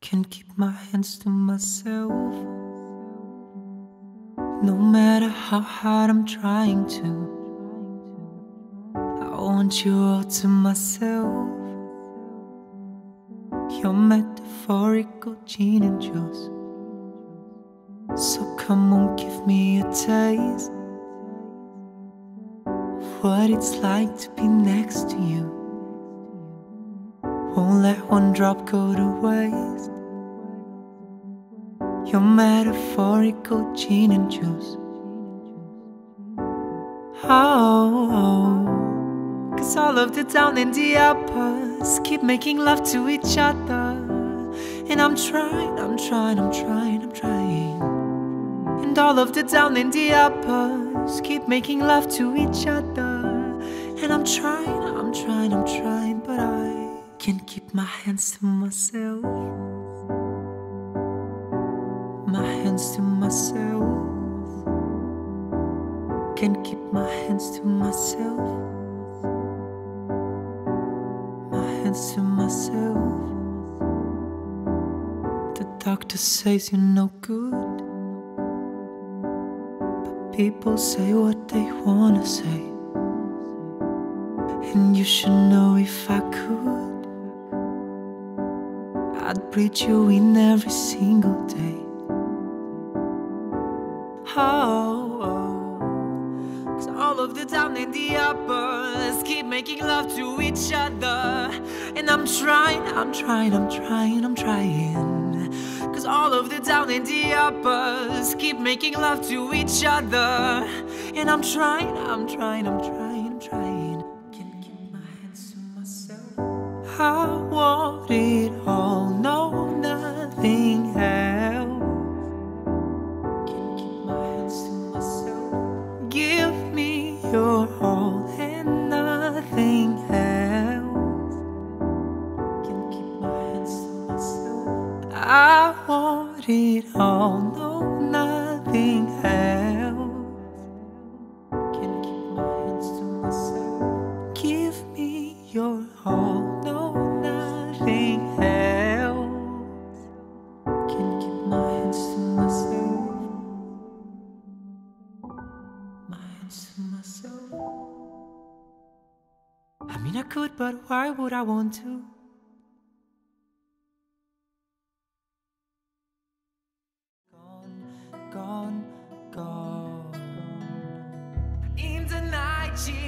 Can't keep my hands to myself. No matter how hard I'm trying to, I want you all to myself. Your metaphorical gin and juice. So come on, give me a taste of what it's like to be next to you. Let one drop go to waste. Your metaphorical gin and juice. Oh, cause all of the down and the uppers keep making love to each other. And I'm trying, I'm trying, I'm trying, I'm trying. And all of the down and the uppers keep making love to each other. And I'm trying, I'm trying, I'm keep my hands to myself. My hands to myself. Can't keep my hands to myself. My hands to myself. The doctor says you're no good. But people say what they wanna say. And you should know if I could, I'd breathe you in every single day. Oh, oh. Cause all of the down and the uppers keep making love to each other. And I'm trying, I'm trying, I'm trying, I'm trying. Cause all of the down and the uppers keep making love to each other. And I'm trying, I'm trying, I'm trying, I'm trying. Can't keep my hands to myself. I want it all, it all, no, nothing else. Can't keep my hands to myself. Give me your all, no, nothing else. Can't keep my hands to myself. My hands to myself. I mean, I could, but why would I want to? Gone,